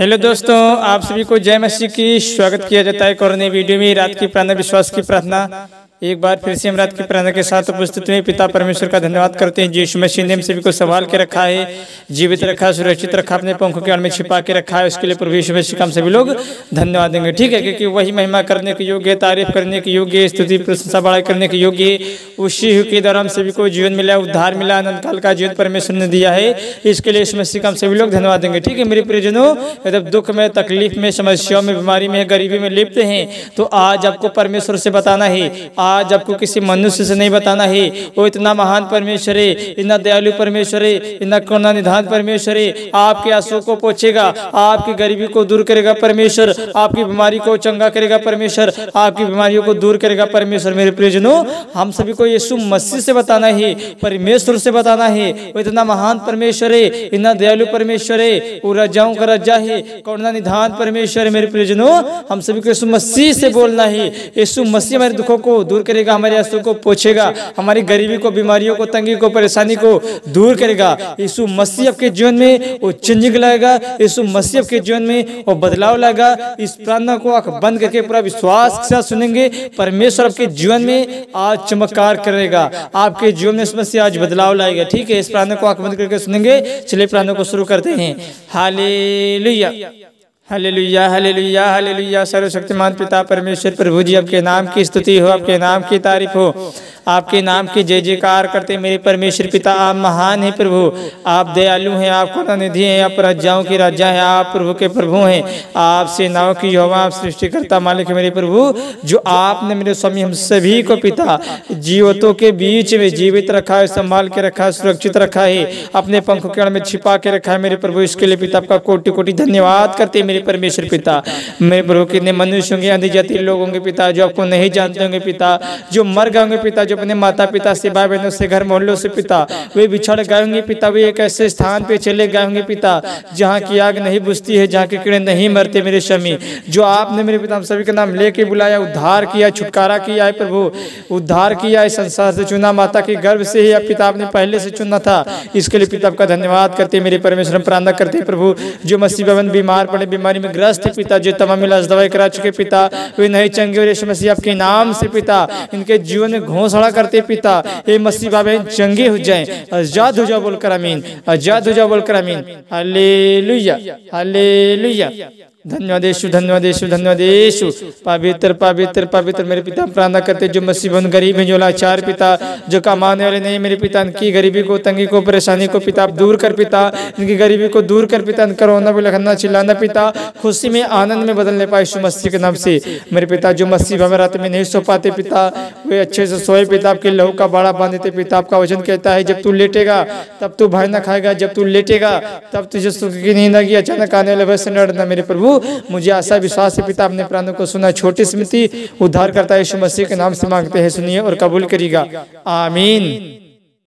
Hello दोस्तों, आप सभी को जय मसीह की स्वागत किया जाता है। कोरोना वीडियो में रात की प्रार्थना विश्वास की प्रार्थना। एक बार फिर से हम रात की प्रार्थना के साथ उपस्थित हुए। पिता परमेश्वर का धन्यवाद करते हैं। यीशु मसीह ने हम सभी को संभाल के रखा है, जीवित रखा, सुरक्षित रखा, अपने पंखों के में छिपा के रखा है। उसके लिए प्रभु यीशु मसीह का सभी लोग धन्यवाद देंगे। ठीक है, क्योंकि वही महिमा करने के योग्य, तारीफ़ करने के योग्य, स्तुति, प्रशंसा बढ़ाई करने के योग्य, उसी के द्वारा हम सभी को जीवन मिला, उद्धार मिला आनंद काल का जीवन परमेश्वर ने दिया है। इसके लिए इस मसीह का हम सभी लोग धन्यवाद देंगे। ठीक है, मेरे प्रियजनों, जब दुख में, तकलीफ़ में, समस्याओं में, बीमारी में, गरीबी में लिप्त हैं तो आज आपको परमेश्वर से बताना है आज आपको किसी मनुष्य से नहीं बताना है, वो इतना महान परमेश्वर है, इतना दयालु परमेश्वर है, इतना करुणा निधान परमेश्वर है, आपके आँसू को पोछेगा आपकी गरीबी को दूर करेगा परमेश्वर, आपकी बीमारी को चंगा करेगा परमेश्वर, आपकी बीमारियों को दूर करेगा परमेश्वर। मेरे प्रियजनों, हम सभी को यीशु मसीह से बताना है, परमेश्वर से बताना है, वो इतना महान परमेश्वर है, इतना दयालु परमेश्वर है, वो रजाओं का रजा है, करुणा निधान परमेश्वर। मेरे प्रियजनों, हम सभी को यीशु मसीह से बोलना है, यीशु मसीह हमारे दुखों को दूर करेगा, हमारे आँसू को पोछेगा, हमारी गरीबी को, बीमारियों को, तंगी को, परेशानी को दूर करेगा। यीशु मसीह आपके जीवन में वो चेंजिंग लाएगा, यीशु मसीह आपके जीवन में वो बदलाव लाएगा। इस प्रार्थना को आँख बंद करके पूरा विश्वास के साथ सुनेंगे। परमेश्वर आपके जीवन में आज चमत्कार करेगा। आपके जीवन में समस्या आज बदलाव लाएगा। ठीक है, इस प्रार्थना को आँख बंद करके सुनेंगे। चलिए प्रार्थना को शुरू करते हैं। Hallelujah hallelujah hallelujah. हालेलुया सर्वशक्तिमान पिता परमेश्वर, प्रभु जी, आपके नाम की स्तुति हो, आपके नाम की तारीफ़ हो। आपके नाम की जय जयकार करते मेरे परमेश्वर पिता, आप महान हैं प्रभु। आप दयालु हैं, आप करुणानिधि हैं, आप राजाओं की राजा हैं, आप प्रभु के प्रभु हैं। आप सेनाओं की यहोवा, आप सृष्टिकर्ता मालिक है मेरे प्रभु, जो आपने मेरे स्वामी, हम सभी को पिता, जीवतों के बीच में जीवित रखा है, संभाल के रखा है, सुरक्षित रखा है, अपने पंखों के में छिपा के रखा है मेरे प्रभु। इसके लिए पिता आपका कोटि कोटि धन्यवाद करते मेरे परमेश्वर पिता, मेरे प्रभु, कितने मनुष्य होंगे आदि जाति लोग होंगे पिता, जो आपको नहीं जानते होंगे पिता, जो मर गए होंगे पिता, जो अपने माता पिता से भाई बहनों से, घर मोहल्लों से पिता, वे बिछड़ गए होंगे पिता, वे एक ऐसे स्थान पे चले गए होंगे पिता, जहाँ की आग नहीं बुझती है, जहाँ के कीड़े नहीं मरते मेरे शमी जो आपने मेरे पिता, हम सभी का नाम लेके बुलाया, उद्धार किया, छुटकारा किया है प्रभु, उद्धार किया है, संसार से चुना, माता के गर्भ से ही पिता आपने पहले से चुना था, इसके लिए पिता आपका धन्यवाद करते मेरे परमेश्वर प्रार्थना करते प्रभु, जो मसीह भवन बीमार पड़े, बीमारी में ग्रस्त पिता, जो तमाम इलाज दवाई करा चुके पिता, वे नहीं चंगे और यीशु मसीह आपके नाम से पिता, इनके जीवन में घोसड़ा करते पिता ये मसीह बाबे चंगे हो जाए, आज़ाद हो जाओ बोलकर अमीन आज़ाद हो जाओ बोलकर अमीन हालेलुया हालेलुया। हले यीशु धन्यवाद यीशु धन्यवाद यीशु पवित्र पवित्र पवित्र मेरे पिता, प्रार्थना करते जो मसीबन गरीब हैं, जो लाचार पिता, जो कमाने वाले नहीं, मेरे पिता, इनकी गरीबी को, तंगी को, परेशानी को पिता, आप दूर कर पिता, इनकी गरीबी को दूर कर पिता, इनका रोना लखना चिल्लाना पिता, खुशी में, आनंद में बदलने पाए यीशु मसीह के नाम से। मेरे पिता, जो मसीह हमें रात में नहीं सो पाते पिता, वे अच्छे से सोए पिता, आपके लहू का बाड़ा बाँध देते पिता, आपका वचन कहता है, जब तू लेटेगा, तब तू भाई ना खाएगा, जब तू लेटेगा, तब तुझे सुख की नींद आएगी, अचानक आने वाले वैसे लड़ना मेरे प्रभु। मुझे आशा विश्वास है पिता अपने प्राणों को सुना, छोटी स्मृति उद्धार करता यीशु मसीह के नाम से मांगते हैं, सुनिए और कबूल करिएगा। आमीन।